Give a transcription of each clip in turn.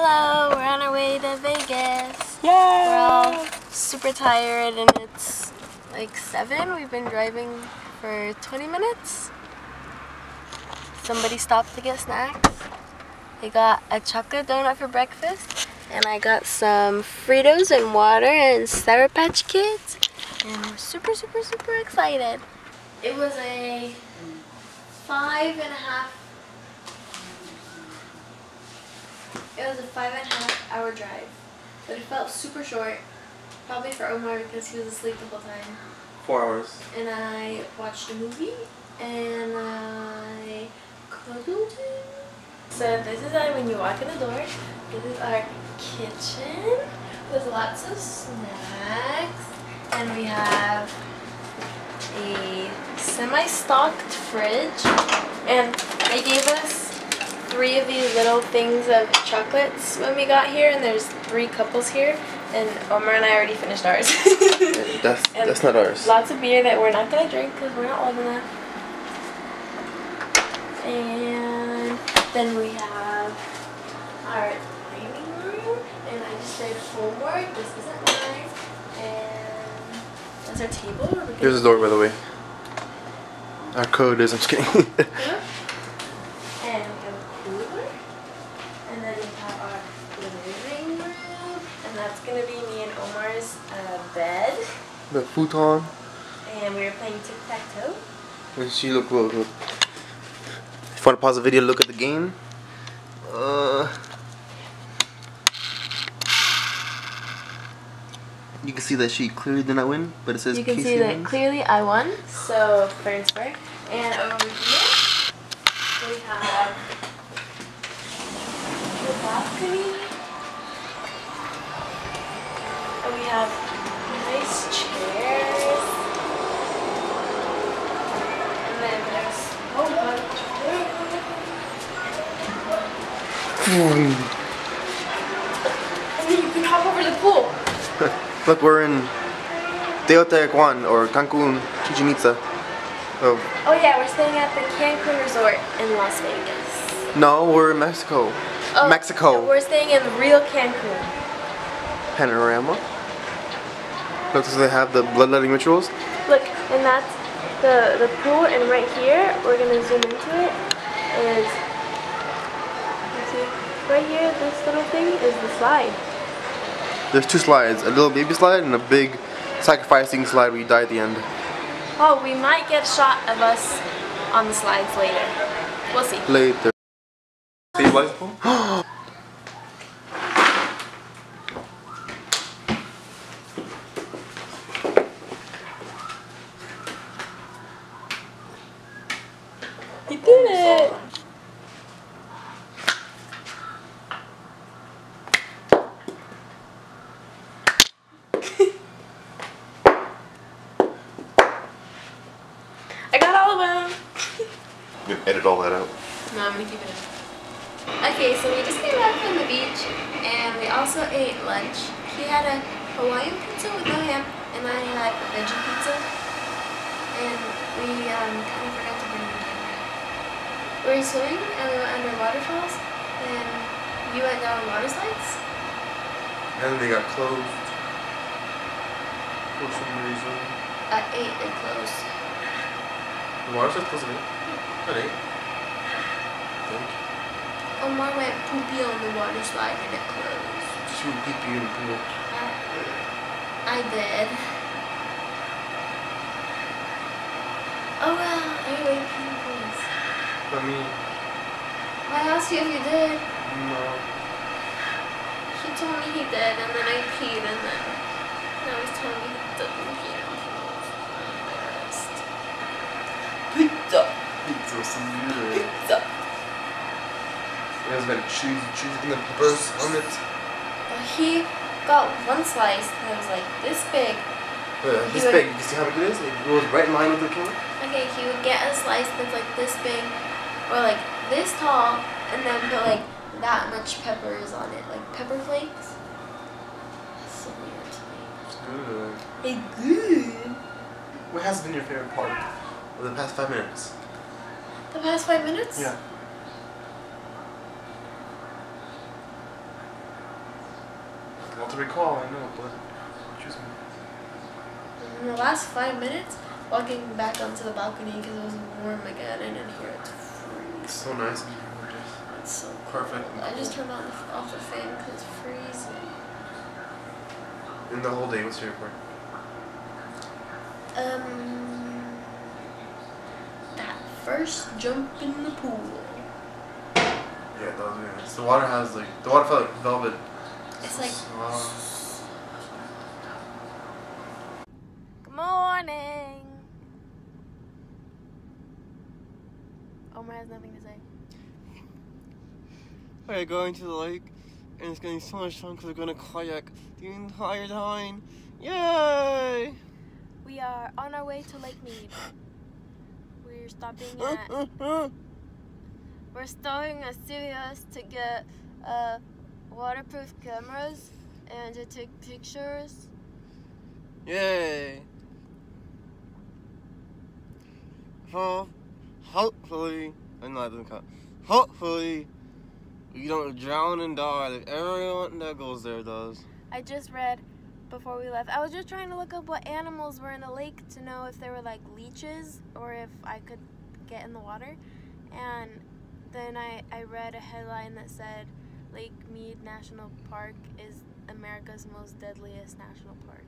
Hello, we're on our way to Vegas. Yay! We're all super tired and it's like 7. We've been driving for 20 minutes. Somebody stopped to get snacks. They got a chocolate donut for breakfast and I got some Fritos and water and Sour Patch Kids and we're super super super excited. It was a five and a half It was a five and a half hour drive, but it felt super short. Probably for Omar because he was asleep the whole time. Four hours. And I watched a movie and I cuddled him. So this is our, when you walk in the door, this is our kitchen with lots of snacks. And we have a semi-stocked fridge. And they gave us three of these little things of chocolates when we got here, and there's three couples here. And Omar and I already finished ours. That's And that's not ours. Lots of beer that we're not gonna drink because we're not old enough. And then we have our living room, and I just did homework. This isn't mine, and that's our table. where we Here's the door, by the way. Our code is. I'm just kidding. Yeah. And we have a cooler. And then we have our living room. And that's going to be me and Omar's uh, bed. the futon. And we were playing tic-tac-toe. And she looked, look look. If you want to pause the video, look at the game. Uh. You can see that she clearly did not win, but it says You can Kasie see that wins. clearly I won. So, fair and square. And over here, we have the balcony. And we have nice chairs. And then there's a whole bunch And then you can hop over the pool. Look, we're in Teotihuacan or Cancun, Chichen Itza. Oh, Oh yeah, we're staying at the Cancun Resort in Las Vegas. no, we're in Mexico. Oh, Mexico. We're staying in real Cancun. Panorama. Look, so they have the bloodletting rituals. Look, and that's the the pool, and right here we're gonna zoom into it. Is you see right here this little thing is the slide. There's two slides, a little baby slide and a big sacrificing slide where you die at the end. Oh, we might get a shot of us on the slides later. We'll see. Later. Baby bicycle? You did it. I got all of them. You can edit all that out. No, I'm gonna keep it in. Okay, so we just came back from the beach and we also ate lunch. He had a Hawaiian pizza with no ham and I had a veggie pizza. And we um, kind of forgot to bring the camera. We were swimming and we went under waterfalls and you went down water slides. And they got closed. For some reason. At 8 they closed. The water slide's closed at 8? At 8? Omar oh, went poopy on the water slide and it closed. You pee pee in the pool. I did. Oh well, anyway, please. For me. I asked you if you did. No. He told me he did, and then I peed, and then now he's telling me he didn't pee. I'm embarrassed. Pizza, Pizza some pizza. It has been cheese, cheese and the peppers on it. Well, he got one slice that was like this big. Oh, this You would- big, you see how big it is? It goes right in line with the camera. Okay, he would get a slice that's like this big, or like this tall, and then put like that much peppers on it, like pepper flakes. That's so weird to me. Good. It's good. What has been your favorite part of the past five minutes? The past five minutes? Yeah. to recall, I know, but choose me. In the last five minutes, walking back onto the balcony because it was warm again, and in here it's It's freezing. so nice and gorgeous. It's so Perfect. cold. I just turned on the, off the fan because it's freezing. In the whole day, what's your report? Um, that first jump in the pool. Yeah, that was really nice. The water has like the water felt like velvet. It's like. Wow. Good morning. Omar has nothing to say. We're going to the lake, and it's getting so much fun because we're going to kayak the entire time. Yay! We are on our way to Lake Mead. We're stopping Uh, at. uh, uh. We're stopping at Sirius to get uh, waterproof cameras and to take pictures. Yay! Well, hopefully, uh, I'm not doesn't count. Hopefully, we don't drown and die like everyone that goes there does. I just read before we left. I was just trying to look up what animals were in the lake to know if they were like leeches or if I could get in the water. And then I, I read a headline that said Lake Mead National Park is America's most deadliest national park.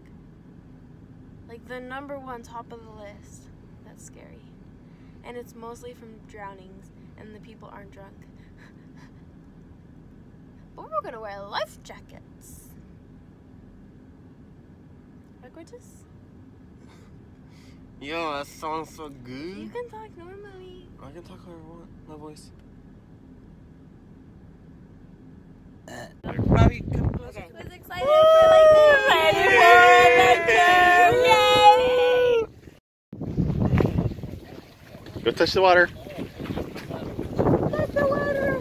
Like the number one top of the list. That's scary. And it's mostly from drownings and the people aren't drunk. but we're gonna wear life jackets. Right, gorgeous? Yo, that sounds so good. You can talk normally. I can talk however I want. My voice. Bobby, come closer. Who's excited for like Yay! Go touch the water. That's the water!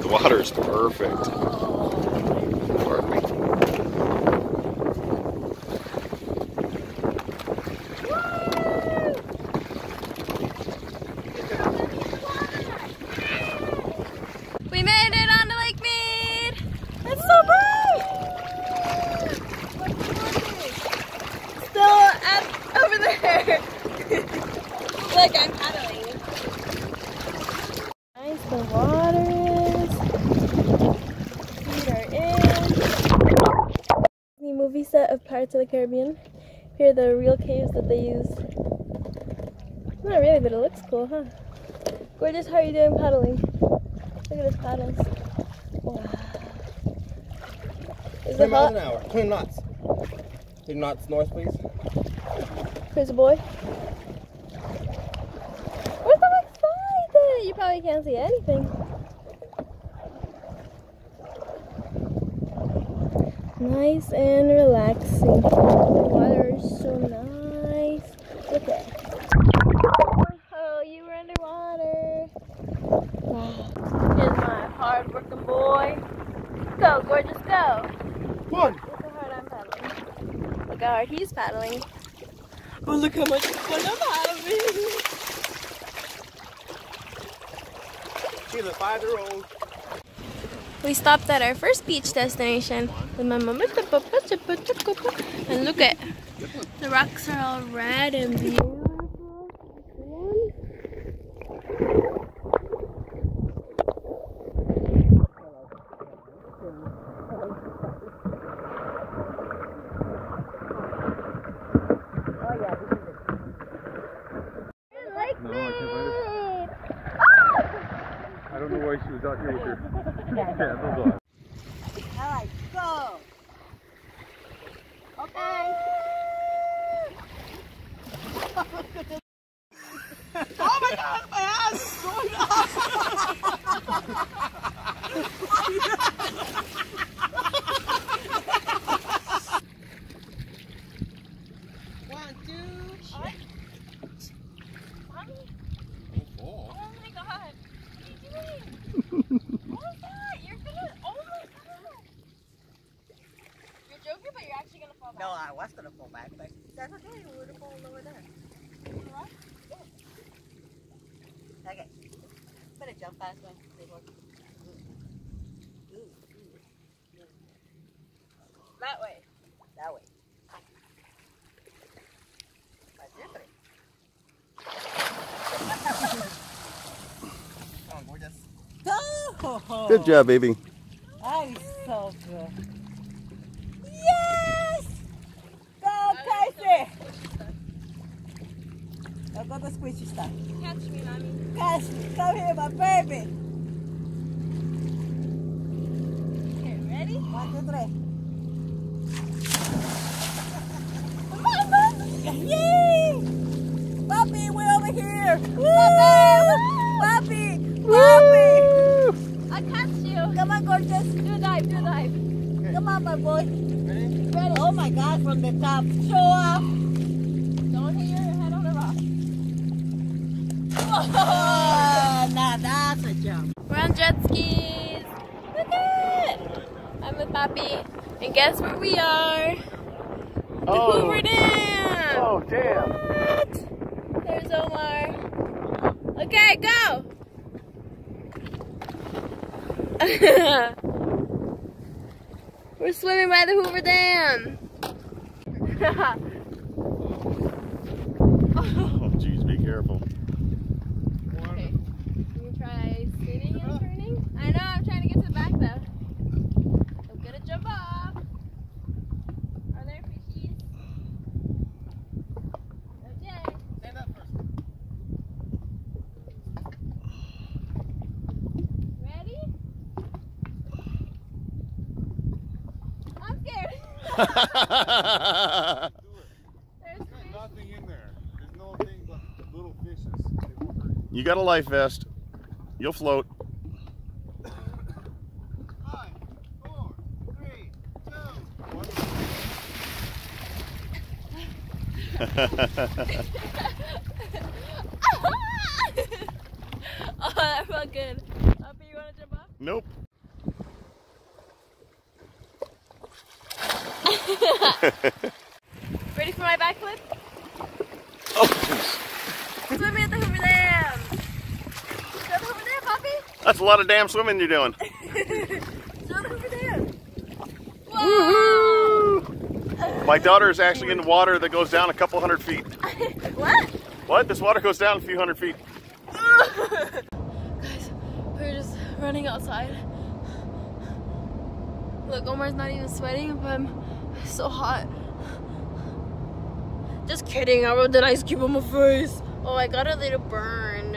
The water is perfect. Perfect. We made it onto Lake Mead! It's so bright! Still at, over there! Look, I'm paddling. Nice, the water is. Feet are in. The movie set of Pirates of the Caribbean. Here are the real caves that they use. Not really, but it looks cool, huh? Gorgeous, how are you doing paddling? Look at his paddles. Wow. Is it 20 miles hot? an hour. 20 knots. 20 knots north, please. There's a boy. We're so excited! You probably can't see anything. Nice and relaxing. The water is so nice. Look at it. Oh, you were underwater. Wow. Here's my hard working boy. Go, gorgeous, go. One. Look how hard I'm paddling. Look how hard he's paddling. Oh, look how much fun I'm having. She's a five-year-old. We stopped at our first beach destination with my mama. And look at the rocks are all red and beautiful. Lake No, I can't find Mead! I don't know why she was out here with her candles on. Alright, go. Okay. oh my god, my ass is going up. One, two, three. Oh my god. What are you doing? what was that? You're gonna. Oh my god. You're joking, but you're actually gonna fall back. No, I was gonna pull back, but that's okay. We're gonna fall over there. Okay. Better jump fast one. They. That way. That way. Mas siempre. Oh, Good job, baby. Ay, so good. Yes! Go, Kasie! I'll go to squishy stuff. Catch me, mommy. Catch me. Come here, my baby. Okay, ready? One, two, three. Come on, Mom. Yay! Puppy, we're over here. Woo! Puppy! Puppy! I catch you. Come on, gorgeous. Do a dive, do a dive. Come on, my boy. Ready? Oh my God, from the top. Show off. Don't hit your head on the rock. Oh, now that's a jump. We're on jet skis. Look at it. I'm with Papi. And guess where we are? The oh. Hoover Dam. Oh, damn. What? There's Omar. Okay, go. We're swimming by the Hoover Dam. Oh, jeez, be careful. Okay. Can you try spinning and turning? I know, I'm trying to get to the back though. I'm gonna jump off. Are there fishies? Okay. Stand up first. Ready? I'm scared. There's. Nothing in there. There's no thing but little fishes. They won't hurt you. You got a life vest. You'll float. Five, four, three, two, one. oh, that felt good. Puppy, you wanna jump off? nope. Ready for my backflip? Oh, jeez. Swimming at the Hoover Dam. Show the Hoover Dam, Puppy. That's a lot of damn swimming you're doing. Show the Hoover Dam. Whoa! My daughter is actually in the water that goes down a couple hundred feet. what? What? This water goes down a few hundred feet. Guys, we're just running outside. Look, Omar's not even sweating, but I'm so hot. Just kidding, I rubbed an ice cube on my face. Oh, I got a little burn.